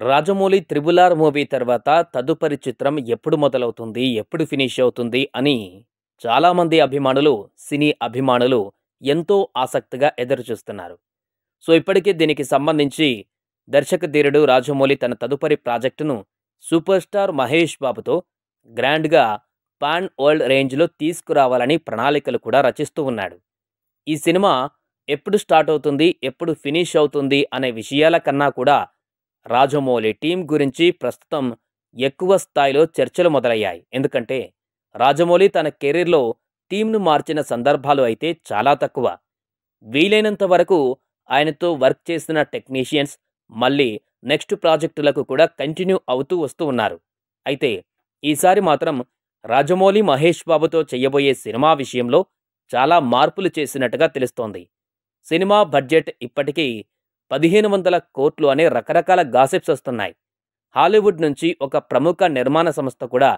Rajamouli 'triple R' movie తర్వాత తదుపరి చిత్రం ఎప్పుడు మొదలవుతుంది? ఎప్పుడు ఫినిష్ అవుతుంది? అని చాలామంది అభిమానులు, సినీ అభిమానులు ఎంతో ఆసక్తిగా ఎదురుచూస్తున్నారు. సో, ఇప్పటికే దీనికి సంబంధించి దర్శకధీరుడు రాజమౌళి తన తదుపరి ప్రాజెక్టును సూపర్ స్టార్ మహేష్ బాబుతో గ్రాండ్‌గా పాన్ వరల్డ్ రేంజ్‌లో తీసుకురావాలని ప్రణాళికలు కూడా రచిస్తూ ఉన్నాడు. ఈ సినిమా ఎప్పుడు స్టార్ట్ అవుతుంది? ఎప్పుడు ఫినిష్ అవుతుంది? అనే విషయాల కన్నా కూడా రాజమౌళి టీం గురించి ప్రస్తుతం ఎక్కువ స్థాయిలో చర్చలు మొదలయ్యాయి. ఎందుకంటే రాజమౌళి తన కెరీర్‌లో టీమ్‌ను మార్చిన సందర్భాలు అయితే చాలా తక్కువ. వీలైనంత వరకు ఆయనతో వర్క్ చేసిన టెక్నీషియన్స్ మళ్ళీ నెక్స్ట్ ప్రాజెక్టులకు కూడా కంటిన్యూ అవుతూ వస్తూ ఉన్నారు. అయితే ఈసారి మాత్రం రాజమౌళి, మహేష్ బాబుతో చేయబోయే సినిమా విషయంలో చాలా మార్పులు చేసినట్టుగా తెలుస్తోంది. సినిమా బడ్జెట్ ఇప్పటికీ పదిహేను వందల కోట్లు అనే రకరకాల గాసిప్స్ వస్తున్నాయి. హాలీవుడ్ నుంచి ఒక ప్రముఖ నిర్మాణ సంస్థ కూడా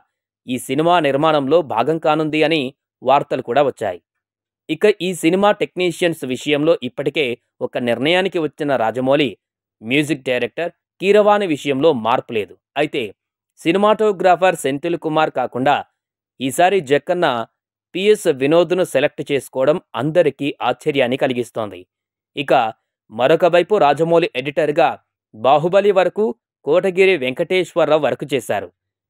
ఈ సినిమా నిర్మాణంలో భాగం కానుంది అని వార్తలు కూడా వచ్చాయి. ఇక ఈ సినిమా టెక్నీషియన్స్ విషయంలో ఇప్పటికే ఒక నిర్ణయానికి వచ్చిన రాజమౌళి, మ్యూజిక్ డైరెక్టర్ కీరవాణి విషయంలో మార్పు లేదు. అయితే సినిమాటోగ్రాఫర్ సెంథిల్ కుమార్ కాకుండా ఈసారి జక్కన్న పిఎస్ వినోద్‌ను సెలెక్ట్ చేసుకోవడం అందరికీ ఆశ్చర్యాన్ని కలిగిస్తోంది. ఇక మరొక వైపు రాజమౌళి ఎడిటర్‌గా 'బాహుబలి' వరకు కోటగిరి వెంకటేశ్వరరావు వర్క్ చేశారు.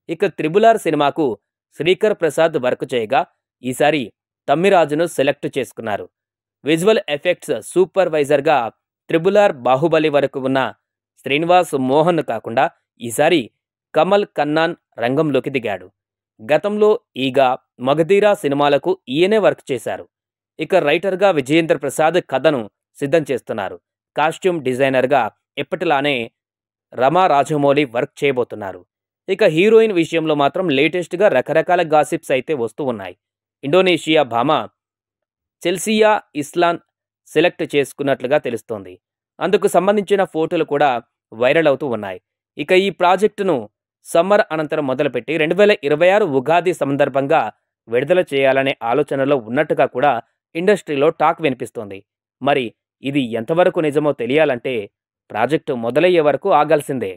ఇక త్రిబులార్ సినిమాకు శ్రీకర్ ప్రసాద్ వర్క్ చేయగా ఈసారి తమ్మిరాజును సెలెక్ట్ చేసుకున్నారు. విజువల్ ఎఫెక్ట్స్ సూపర్వైజర్‌గా త్రిబులార్ 'బాహుబలి' వరకు ఉన్న శ్రీనివాస్ మోహన్ కాకుండా ఈసారి కమల్ కన్నాన్ రంగంలోకి దిగాడు. గతంలో 'ఈగ', మగధీరా సినిమాలకు ఈయనే వర్క్ చేశారు. ఇక రైటర్‌గా విజయేంద్ర ప్రసాద్ కథను సిద్ధం చేస్తున్నారు. కాస్ట్యూమ్ డిజైనర్‌గా ఎప్పటిలానే రమా రాజమౌళి వర్క్ చేయబోతున్నారు. ఇక హీరోయిన్ విషయంలో మాత్రం లేటెస్ట్‌గా రకరకాల గాసిప్స్ అయితే వస్తూ ఉన్నాయి. ఇండోనేషియా భామ చెల్సియా ఇస్లాన్ సెలెక్ట్ చేసుకున్నట్లుగా తెలుస్తోంది. అందుకు సంబంధించిన ఫోటోలు కూడా వైరల్ అవుతూ ఉన్నాయి. ఇక ఈ ప్రాజెక్టును సమ్మర్ అనంతరం మొదలుపెట్టి 2026 ఉగాది సందర్భంగా విడుదల చేయాలనే ఆలోచనలో ఉన్నట్టుగా కూడా ఇండస్ట్రీలో టాక్ వినిపిస్తోంది. మరి ఇది ఎంతవరకు నిజమో తెలియాలంటే ప్రాజెక్టు మొదలయ్యే వరకు ఆగాల్సిందే.